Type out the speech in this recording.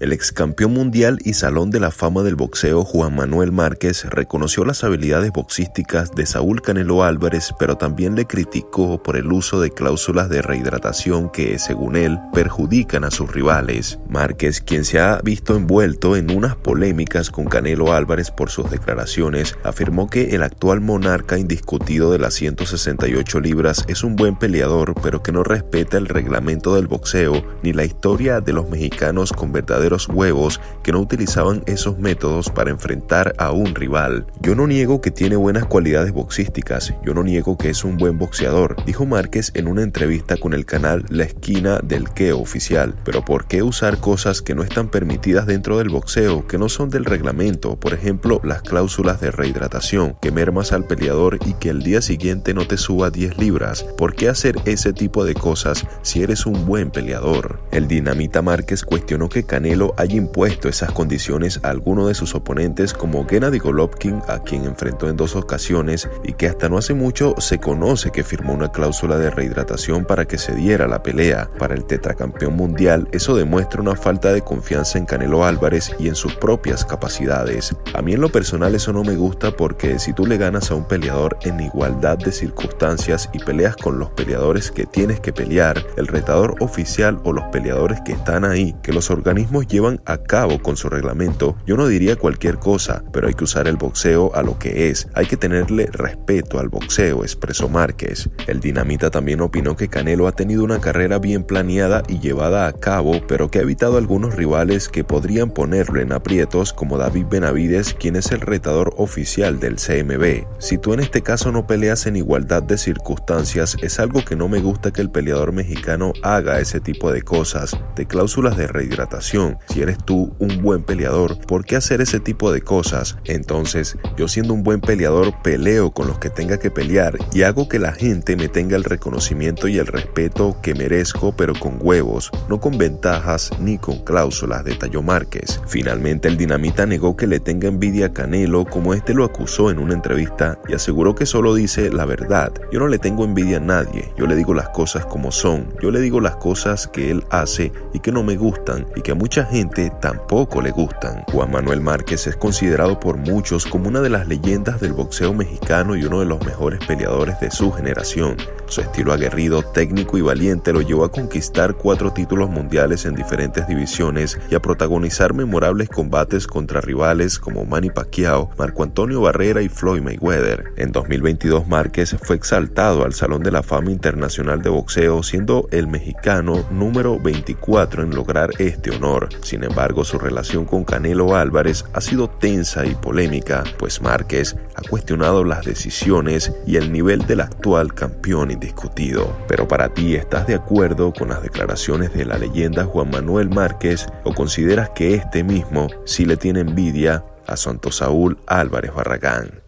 El ex campeón mundial y salón de la fama del boxeo Juan Manuel Márquez reconoció las habilidades boxísticas de Saúl Canelo Álvarez, pero también le criticó por el uso de cláusulas de rehidratación que, según él, perjudican a sus rivales. Márquez, quien se ha visto envuelto en unas polémicas con Canelo Álvarez por sus declaraciones, afirmó que el actual monarca indiscutido de las 168 libras es un buen peleador, pero que no respeta el reglamento del boxeo ni la historia de los mexicanos con verdaderos huevos que no utilizaban esos métodos para enfrentar a un rival. Yo no niego que tiene buenas cualidades boxísticas, yo no niego que es un buen boxeador, dijo Márquez en una entrevista con el canal La Esquina del Keo oficial. Pero ¿por qué usar cosas que no están permitidas dentro del boxeo, que no son del reglamento? Por ejemplo, las cláusulas de rehidratación, que mermas al peleador y que el día siguiente no te suba 10 libras. ¿Por qué hacer ese tipo de cosas si eres un buen peleador? El dinamita Márquez cuestionó que Canelo haya impuesto esas condiciones a alguno de sus oponentes como Gennady Golovkin, a quien enfrentó en dos ocasiones y que hasta no hace mucho se conoce que firmó una cláusula de rehidratación para que se diera la pelea. Para el tetracampeón mundial, eso demuestra una falta de confianza en Canelo Álvarez y en sus propias capacidades. A mí en lo personal eso no me gusta porque si tú le ganas a un peleador en igualdad de circunstancias y peleas con los peleadores que tienes que pelear, el retador oficial o los peleadores que están ahí, que los organismos llevan a cabo con su reglamento, yo no diría cualquier cosa, pero hay que usar el boxeo a lo que es. Hay que tenerle respeto al boxeo, expresó Márquez. El dinamita también opinó que Canelo ha tenido una carrera bien planeada y llevada a cabo, pero que ha evitado algunos rivales que podrían ponerlo en aprietos, como David Benavides, quien es el retador oficial del CMB. Si tú en este caso no peleas en igualdad de circunstancias, es algo que no me gusta que el peleador mexicano haga ese tipo de cosas, de cláusulas de rehidratación, si eres tú un buen peleador, ¿por qué hacer ese tipo de cosas? Entonces, yo siendo un buen peleador, peleo con los que tenga que pelear y hago que la gente me tenga el reconocimiento y el respeto que merezco, pero con huevos, no con ventajas ni con cláusulas, detalló Márquez. Finalmente, el dinamita negó que le tenga envidia a Canelo, como este lo acusó en una entrevista, y aseguró que solo dice la verdad. Yo no le tengo envidia a nadie, yo le digo las cosas como son, yo le digo las cosas que él hace y que no me gustan y que mucha gente tampoco le gustan. Juan Manuel Márquez es considerado por muchos como una de las leyendas del boxeo mexicano y uno de los mejores peleadores de su generación. Su estilo aguerrido, técnico y valiente lo llevó a conquistar cuatro títulos mundiales en diferentes divisiones y a protagonizar memorables combates contra rivales como Manny Pacquiao, Marco Antonio Barrera y Floyd Mayweather. En 2022 Márquez fue exaltado al Salón de la Fama Internacional de Boxeo siendo el mexicano número 24 en lograr este honor. Sin embargo, su relación con Canelo Álvarez ha sido tensa y polémica, pues Márquez ha cuestionado las decisiones y el nivel del actual campeón indiscutido. Pero para ti, ¿estás de acuerdo con las declaraciones de la leyenda Juan Manuel Márquez o consideras que este mismo sí le tiene envidia a Santo Saúl Álvarez Barragán?